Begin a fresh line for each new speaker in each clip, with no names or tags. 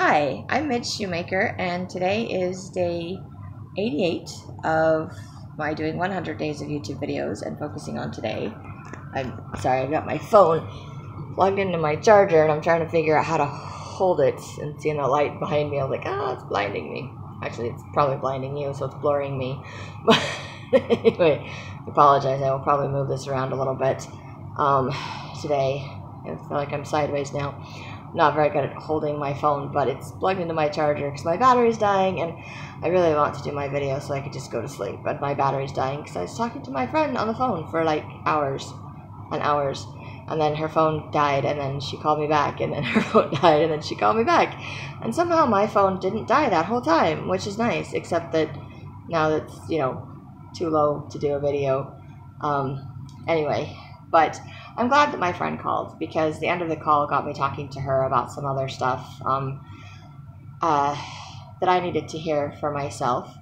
Hi, I'm Midge Shoemaker, and today is day 88 of my doing 100 days of YouTube videos and focusing on today. I'm sorry, I've got my phone plugged into my charger and I'm trying to figure out how to hold it and seeing the light behind me. I was like, ah, oh, it's blinding me. Actually, it's probably blinding you, so it's blurring me. But anyway, I apologize. I will probably move this around a little bit um, today. I feel like I'm sideways now not very good at holding my phone, but it's plugged into my charger because my battery's dying, and I really want to do my video so I could just go to sleep. But my battery's dying because I was talking to my friend on the phone for like hours and hours, and then her phone died, and then she called me back, and then her phone died, and then she called me back, and somehow my phone didn't die that whole time, which is nice, except that now that's you know too low to do a video. Um, anyway, but I'm glad that my friend called because the end of the call got me talking to her about some other stuff um, uh, that I needed to hear for myself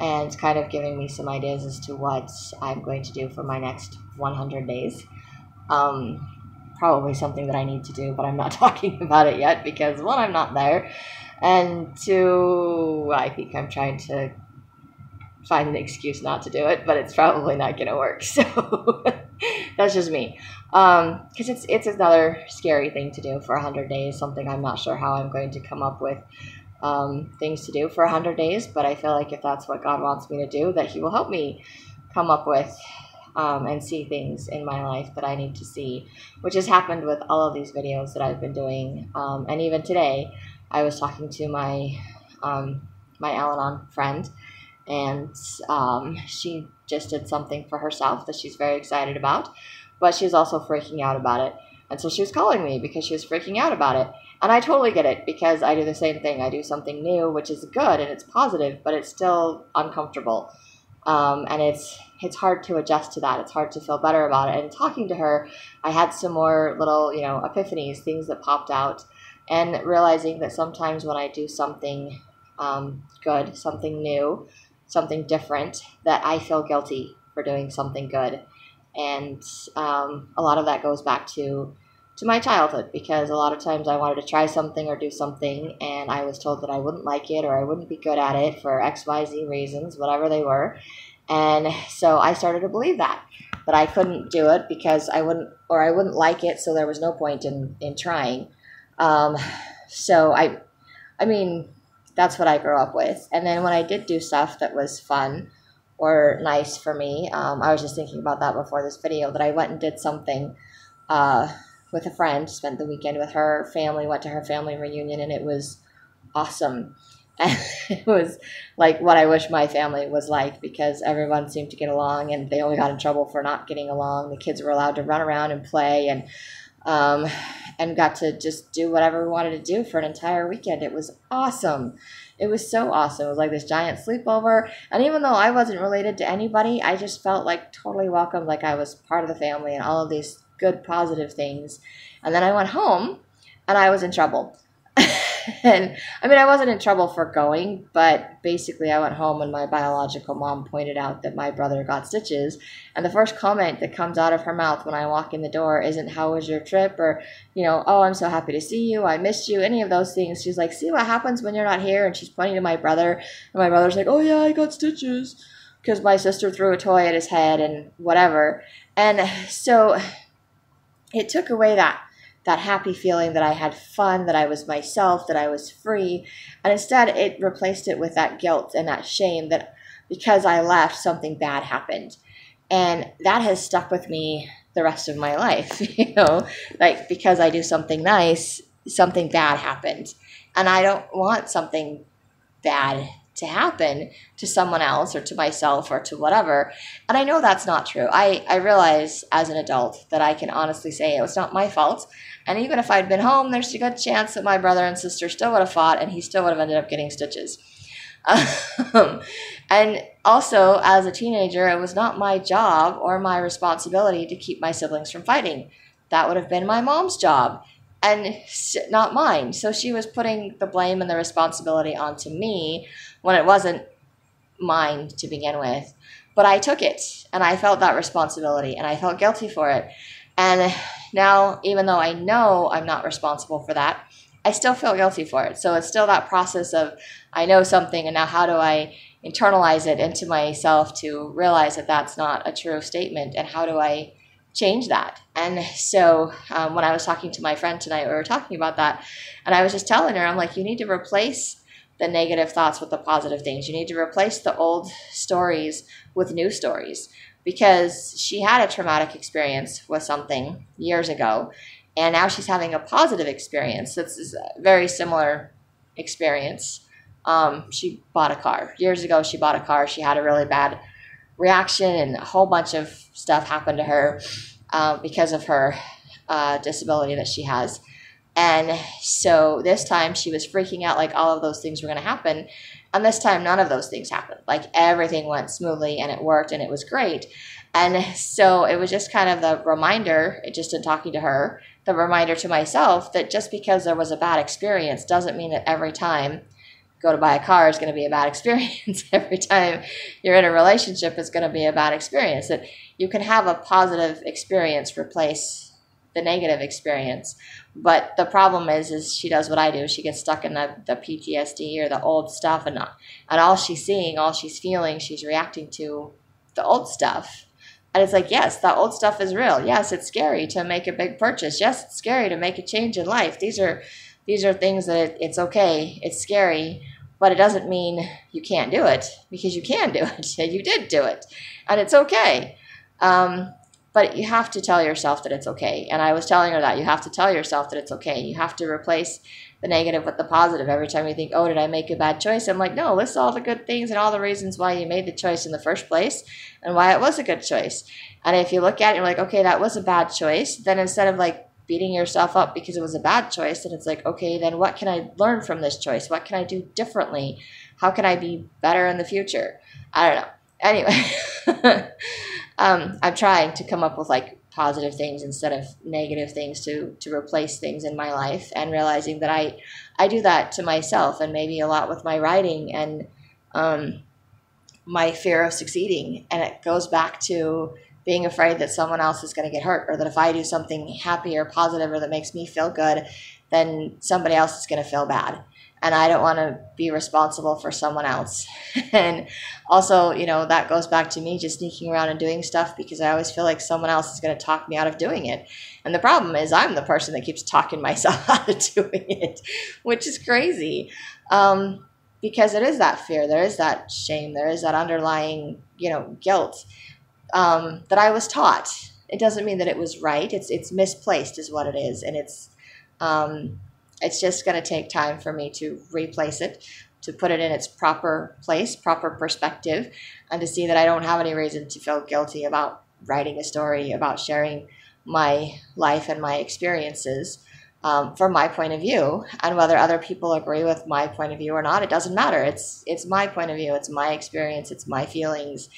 and kind of giving me some ideas as to what I'm going to do for my next 100 days. Um, probably something that I need to do, but I'm not talking about it yet because one, I'm not there, and two, I think I'm trying to find an excuse not to do it, but it's probably not going to work. So that's just me. Um, because it's it's another scary thing to do for hundred days. Something I'm not sure how I'm going to come up with um, things to do for hundred days. But I feel like if that's what God wants me to do, that He will help me come up with um, and see things in my life that I need to see, which has happened with all of these videos that I've been doing. Um, and even today, I was talking to my um, my Al-Anon friend, and um, she just did something for herself that she's very excited about but she's also freaking out about it. And so she was calling me because she was freaking out about it. And I totally get it because I do the same thing. I do something new, which is good and it's positive, but it's still uncomfortable. Um, and it's it's hard to adjust to that. It's hard to feel better about it. And talking to her, I had some more little, you know, epiphanies, things that popped out, and realizing that sometimes when I do something um, good, something new, something different, that I feel guilty for doing something good and um, a lot of that goes back to to my childhood because a lot of times I wanted to try something or do something and I was told that I wouldn't like it or I wouldn't be good at it for XYZ reasons, whatever they were. And so I started to believe that that I couldn't do it because I wouldn't or I wouldn't like it, so there was no point in in trying. Um, so I I mean, that's what I grew up with. And then when I did do stuff that was fun, or nice for me. Um, I was just thinking about that before this video that I went and did something uh, with a friend, spent the weekend with her family, went to her family reunion, and it was awesome. And it was like what I wish my family was like because everyone seemed to get along and they only got in trouble for not getting along. The kids were allowed to run around and play and um, and got to just do whatever we wanted to do for an entire weekend. It was awesome. It was so awesome. It was like this giant sleepover. And even though I wasn't related to anybody, I just felt like totally welcome, like I was part of the family and all of these good, positive things. And then I went home and I was in trouble. and I mean, I wasn't in trouble for going, but basically, I went home and my biological mom pointed out that my brother got stitches. And the first comment that comes out of her mouth when I walk in the door isn't, How was your trip? or, you know, Oh, I'm so happy to see you. I missed you. Any of those things. She's like, See what happens when you're not here? And she's pointing to my brother. And my brother's like, Oh, yeah, I got stitches. Because my sister threw a toy at his head and whatever. And so it took away that that happy feeling that I had fun, that I was myself, that I was free. And instead, it replaced it with that guilt and that shame that because I left, something bad happened. And that has stuck with me the rest of my life, you know, like because I do something nice, something bad happened. And I don't want something bad to happen to someone else or to myself or to whatever. And I know that's not true. I, I realize as an adult that I can honestly say it was not my fault. And even if I'd been home, there's a good chance that my brother and sister still would have fought and he still would have ended up getting stitches. Um, and also, as a teenager, it was not my job or my responsibility to keep my siblings from fighting. That would have been my mom's job and not mine. So she was putting the blame and the responsibility onto me when it wasn't mine to begin with. But I took it and I felt that responsibility and I felt guilty for it. And now, even though I know I'm not responsible for that, I still feel guilty for it. So it's still that process of I know something and now how do I internalize it into myself to realize that that's not a true statement and how do I change that? And so um, when I was talking to my friend tonight, we were talking about that and I was just telling her, I'm like, you need to replace the negative thoughts with the positive things. You need to replace the old stories with new stories because she had a traumatic experience with something years ago and now she's having a positive experience. This is a very similar experience. Um, she bought a car years ago. She bought a car. She had a really bad reaction, and a whole bunch of stuff happened to her uh, because of her uh, disability that she has. And so this time she was freaking out like all of those things were going to happen. And this time none of those things happened. Like everything went smoothly and it worked and it was great. And so it was just kind of the reminder, just in talking to her, the reminder to myself that just because there was a bad experience doesn't mean that every time go to buy a car is going to be a bad experience. every time you're in a relationship is going to be a bad experience. That you can have a positive experience replace the negative experience. But the problem is, is she does what I do. She gets stuck in the, the PTSD or the old stuff, and and all she's seeing, all she's feeling, she's reacting to the old stuff. And it's like, yes, that old stuff is real. Yes, it's scary to make a big purchase. Yes, it's scary to make a change in life. These are these are things that it, it's okay. It's scary, but it doesn't mean you can't do it because you can do it. you did do it, and it's okay. Um, but you have to tell yourself that it's okay. And I was telling her that you have to tell yourself that it's okay. You have to replace the negative with the positive. Every time you think, oh, did I make a bad choice? I'm like, no, list all the good things and all the reasons why you made the choice in the first place and why it was a good choice. And if you look at it, you're like, okay, that was a bad choice. Then instead of like beating yourself up because it was a bad choice, and it's like, okay, then what can I learn from this choice? What can I do differently? How can I be better in the future? I don't know. Anyway, um, I'm trying to come up with like positive things instead of negative things to to replace things in my life and realizing that I I do that to myself and maybe a lot with my writing and um, my fear of succeeding and it goes back to being afraid that someone else is going to get hurt or that if I do something happy or positive or that makes me feel good then somebody else is going to feel bad and I don't want to be responsible for someone else. and also, you know, that goes back to me just sneaking around and doing stuff because I always feel like someone else is going to talk me out of doing it. And the problem is, I'm the person that keeps talking myself out of doing it, which is crazy. Um, because it is that fear, there is that shame, there is that underlying, you know, guilt um, that I was taught. It doesn't mean that it was right. It's it's misplaced, is what it is, and it's um, it's just going to take time for me to replace it, to put it in its proper place, proper perspective, and to see that I don't have any reason to feel guilty about writing a story, about sharing my life and my experiences um, from my point of view. And whether other people agree with my point of view or not, it doesn't matter. It's it's my point of view. It's my experience. It's my feelings.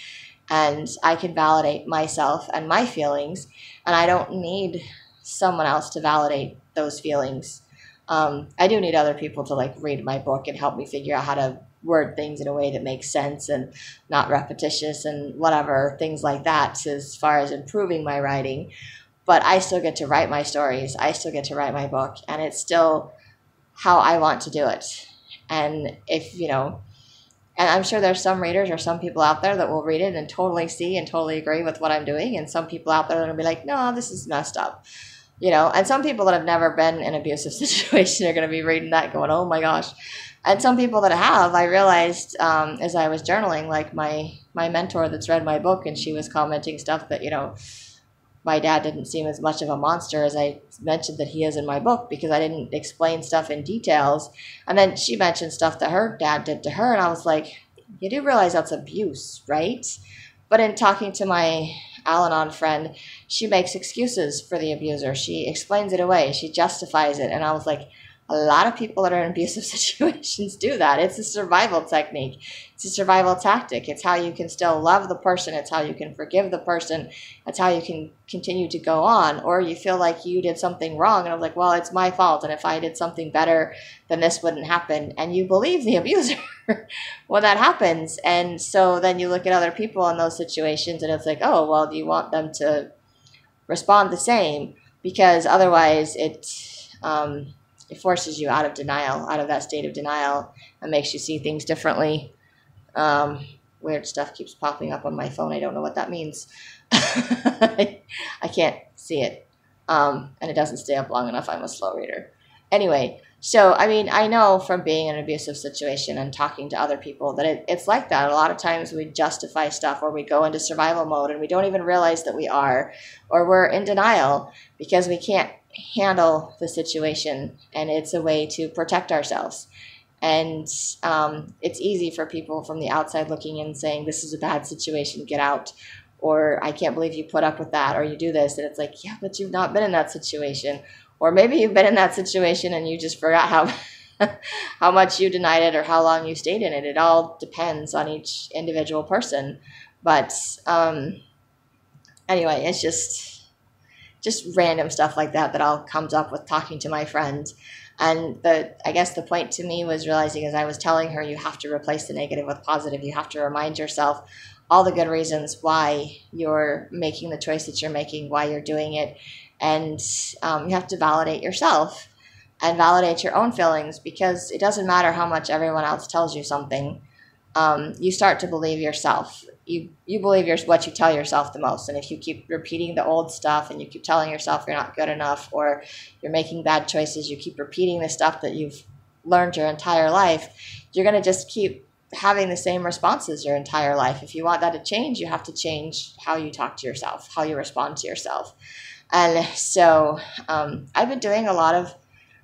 And I can validate myself and my feelings, and I don't need someone else to validate those feelings. Um, I do need other people to like read my book and help me figure out how to word things in a way that makes sense and not repetitious and whatever things like that as far as improving my writing. But i still get to write my stories i still get to write my book and it's still how i want to do it. And if you know and i'm sure there's some readers or some people out there that will read it and totally see and totally agree with what i'm doing. And some people out there that will be like no this is messed up you know? And some people that have never been in an abusive situation are going to be reading that going oh my gosh. And some people that have i realized um, as i was journaling like my my mentor that's read my book and she was commenting stuff that you know my dad didn't seem as much of a monster as i mentioned that he is in my book because i didn't explain stuff in details and then she mentioned stuff that her dad did to her and i was like you do realize that's abuse right but in talking to my Al Anon friend, she makes excuses for the abuser. She explains it away. She justifies it. And I was like, a lot of people that are in abusive situations do that. It's a survival technique. It's a survival tactic. It's how you can still love the person. It's how you can forgive the person. It's how you can continue to go on. Or you feel like you did something wrong and I'm like, well, it's my fault. And if I did something better, then this wouldn't happen. And you believe the abuser when that happens. And so then you look at other people in those situations and it's like, oh, well, do you want them to respond the same? Because otherwise it, um, it forces you out of denial, out of that state of denial, and makes you see things differently. Um, weird stuff keeps popping up on my phone. I don't know what that means. I can't see it. Um, and it doesn't stay up long enough. I'm a slow reader. Anyway, so I mean, I know from being in an abusive situation and talking to other people that it, it's like that. A lot of times we justify stuff or we go into survival mode and we don't even realize that we are, or we're in denial because we can't handle the situation. And it's a way to protect ourselves. And um, it's easy for people from the outside looking in saying, This is a bad situation, get out. Or I can't believe you put up with that, or you do this. And it's like, Yeah, but you've not been in that situation. Or maybe you've been in that situation and you just forgot how. how much you denied it or how long you stayed in it. It all depends on each individual person. But um, anyway, it's just just random stuff like that that all comes up with talking to my friends. And the I guess the point to me was realizing as I was telling her, you have to replace the negative with positive. You have to remind yourself all the good reasons why you're making the choice that you're making, why you're doing it, and um, you have to validate yourself and validate your own feelings because it doesn't matter how much everyone else tells you something. Um, you start to believe yourself you you believe you're what you tell yourself the most. And if you keep repeating the old stuff and you keep telling yourself you're not good enough or you're making bad choices you keep repeating the stuff that you've learned your entire life you're going to just keep having the same responses your entire life. If you want that to change you have to change how you talk to yourself how you respond to yourself. And so um, i've been doing a lot of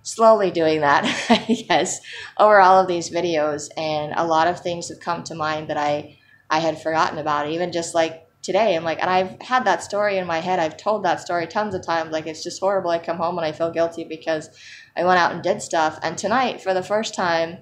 slowly doing that i guess over all of these videos. And a lot of things have come to mind that i I had forgotten about. It. Even just like today, I'm like, and I've had that story in my head. I've told that story tons of times. Like, it's just horrible. I come home and I feel guilty because I went out and did stuff. And tonight, for the first time,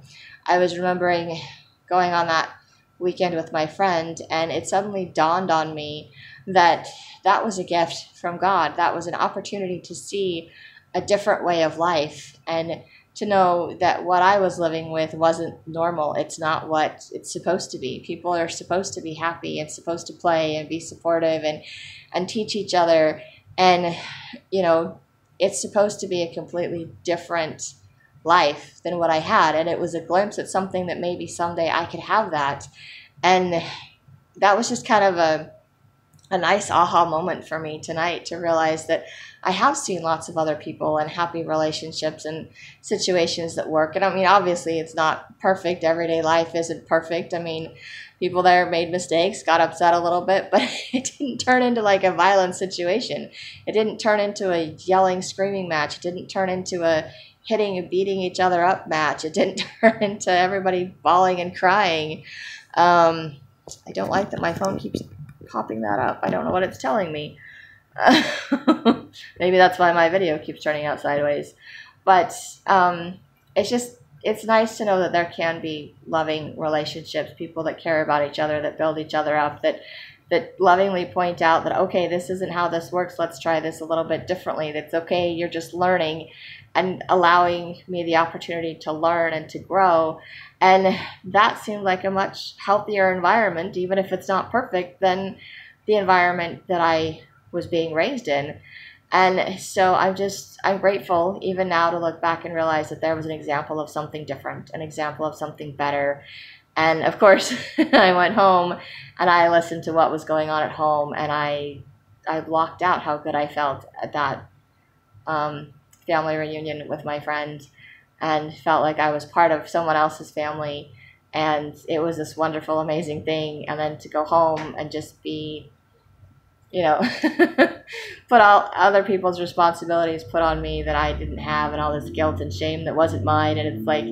I was remembering going on that weekend with my friend, and it suddenly dawned on me that that was a gift from God. That was an opportunity to see a different way of life. And to know that what I was living with wasn't normal. It's not what it's supposed to be. People are supposed to be happy and supposed to play and be supportive and and teach each other and you know, it's supposed to be a completely different life than what I had and it was a glimpse at something that maybe someday I could have that. And that was just kind of a a nice aha moment for me tonight to realize that I have seen lots of other people and happy relationships and situations that work. And I mean, obviously, it's not perfect. Everyday life isn't perfect. I mean, people there made mistakes, got upset a little bit, but it didn't turn into like a violent situation. It didn't turn into a yelling, screaming match. It didn't turn into a hitting and beating each other up match. It didn't turn into everybody bawling and crying. Um, I don't like that my phone keeps popping that up. I don't know what it's telling me. maybe that's why my video keeps turning out sideways. But um, it's just, it's nice to know that there can be loving relationships, people that care about each other, that build each other up, that that lovingly point out that okay this isn't how this works let's try this a little bit differently that's okay you're just learning and allowing me the opportunity to learn and to grow and that seemed like a much healthier environment even if it's not perfect than the environment that i was being raised in. And so i'm just i'm grateful even now to look back and realize that there was an example of something different an example of something better. And of course, I went home and I listened to what was going on at home, and I I blocked out how good I felt at that um, family reunion with my friends, and felt like I was part of someone else's family, and it was this wonderful, amazing thing. And then to go home and just be, you know, put all other people's responsibilities put on me that I didn't have, and all this guilt and shame that wasn't mine, and it's like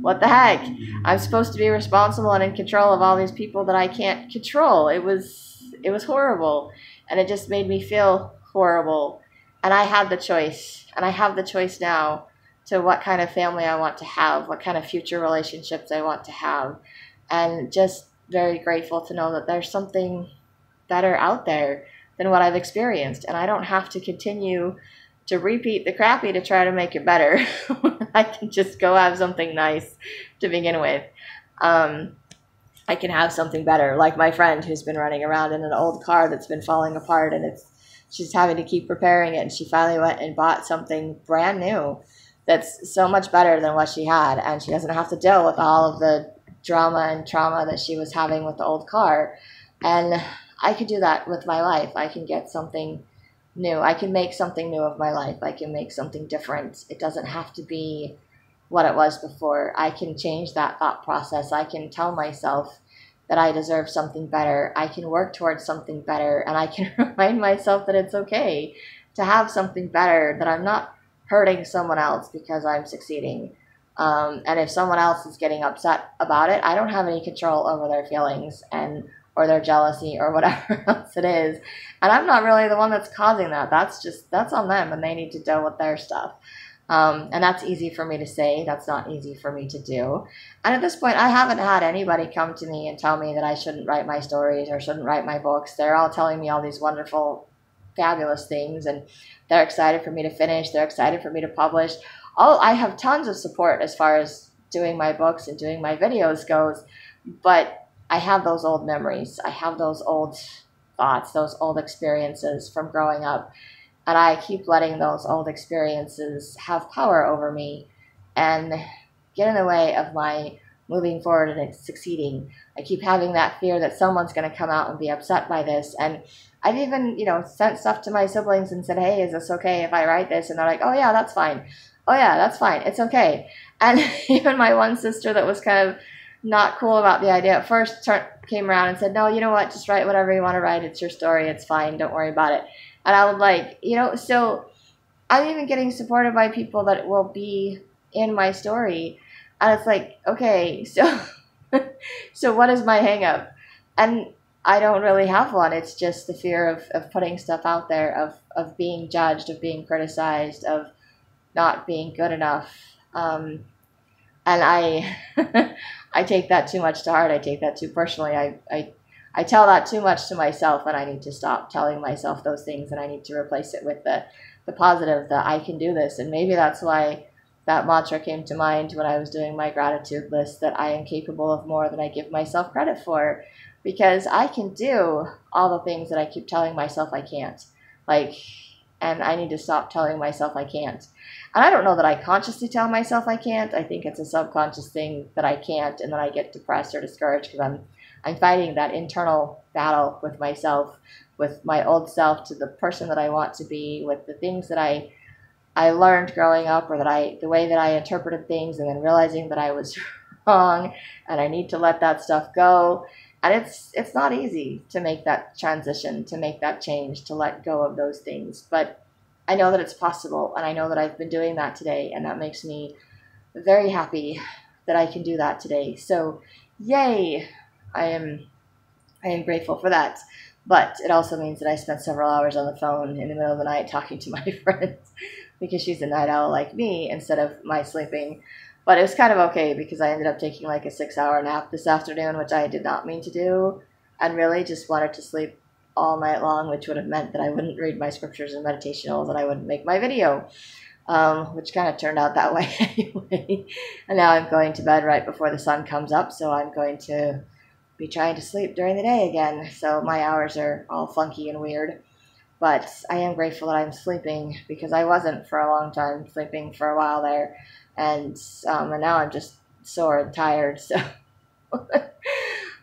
what the heck? I'm supposed to be responsible and in control of all these people that I can't control. It was it was horrible and it just made me feel horrible. And I had the choice and I have the choice now to what kind of family I want to have, what kind of future relationships I want to have. And just very grateful to know that there's something better out there than what I've experienced and I don't have to continue to repeat the crappy to try to make it better. I can just go have something nice to begin with. Um, I can have something better, like my friend who's been running around in an old car that's been falling apart, and it's she's having to keep repairing it. And she finally went and bought something brand new that's so much better than what she had, and she doesn't have to deal with all of the drama and trauma that she was having with the old car. And I could do that with my life. I can get something new. I can make something new of my life. I can make something different. It doesn't have to be what it was before. I can change that thought process. I can tell myself that I deserve something better. I can work towards something better. And I can remind myself that it's okay to have something better, that I'm not hurting someone else because I'm succeeding. Um, and if someone else is getting upset about it, I don't have any control over their feelings and or their jealousy or whatever else it is. And I'm not really the one that's causing that. That's just that's on them, and they need to deal with their stuff. Um, and that's easy for me to say. That's not easy for me to do. And at this point, I haven't had anybody come to me and tell me that I shouldn't write my stories or shouldn't write my books. They're all telling me all these wonderful, fabulous things, and they're excited for me to finish. They're excited for me to publish. All I have tons of support as far as doing my books and doing my videos goes, but I have those old memories. I have those old thoughts, those old experiences from growing up. And I keep letting those old experiences have power over me and get in the way of my moving forward and succeeding. I keep having that fear that someone's going to come out and be upset by this. And I've even, you know, sent stuff to my siblings and said, hey, is this okay if I write this? And they're like, oh, yeah, that's fine. Oh, yeah, that's fine. It's okay. And even my one sister that was kind of not cool about the idea at first came around and said, no, you know what, just write whatever you want to write. It's your story. It's fine. Don't worry about it. And I was like, you know, so I'm even getting supported by people that will be in my story. And it's like, okay, so so what is my hangup? And I don't really have one. It's just the fear of, of putting stuff out there, of, of being judged, of being criticized, of not being good enough. Um, and I I take that too much to heart. I take that too personally. I, I, I tell that too much to myself, and I need to stop telling myself those things, and I need to replace it with the, the positive that I can do this. And maybe that's why that mantra came to mind when I was doing my gratitude list that I am capable of more than I give myself credit for, because I can do all the things that I keep telling myself I can't. Like, and I need to stop telling myself I can't. And I don't know that I consciously tell myself I can't. I think it's a subconscious thing that I can't, and then I get depressed or discouraged because I'm I'm fighting that internal battle with myself, with my old self to the person that I want to be, with the things that I I learned growing up or that I the way that I interpreted things and then realizing that I was wrong and I need to let that stuff go. And it's it's not easy to make that transition, to make that change, to let go of those things. But I know that it's possible, and I know that I've been doing that today, and that makes me very happy that I can do that today. So, yay! I am I am grateful for that. But it also means that I spent several hours on the phone in the middle of the night talking to my friends because she's a night owl like me instead of my sleeping. But it was kind of okay because I ended up taking like a six hour nap this afternoon, which I did not mean to do, and really just wanted to sleep all night long, which would have meant that I wouldn't read my scriptures and meditationals and I wouldn't make my video, um, which kind of turned out that way anyway. and now I'm going to bed right before the sun comes up, so I'm going to be trying to sleep during the day again. So my hours are all funky and weird. But I am grateful that I'm sleeping because I wasn't for a long time sleeping for a while there. And, um, and now I'm just sore and tired. So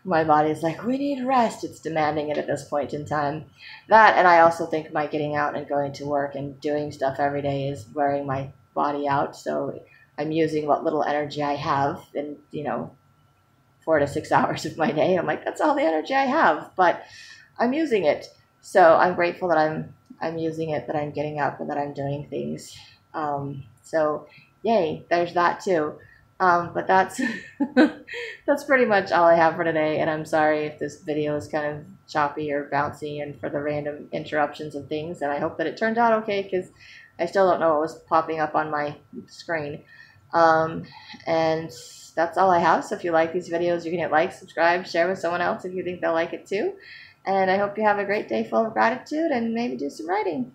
my body's like, we need rest. It's demanding it at this point in time. That, and I also think my getting out and going to work and doing stuff every day is wearing my body out. So I'm using what little energy I have in, you know, four to six hours of my day. I'm like, that's all the energy I have, but I'm using it. So I'm grateful that I'm I'm using it, that I'm getting up and that I'm doing things. Um, so yay, there's that too. Um, but that's that's pretty much all I have for today. And I'm sorry if this video is kind of choppy or bouncy and for the random interruptions of things. And I hope that it turned out okay because I still don't know what was popping up on my screen. Um, and that's all I have. So if you like these videos, you can hit like, subscribe, share with someone else if you think they'll like it too. And I hope you have a great day full of gratitude and maybe do some writing.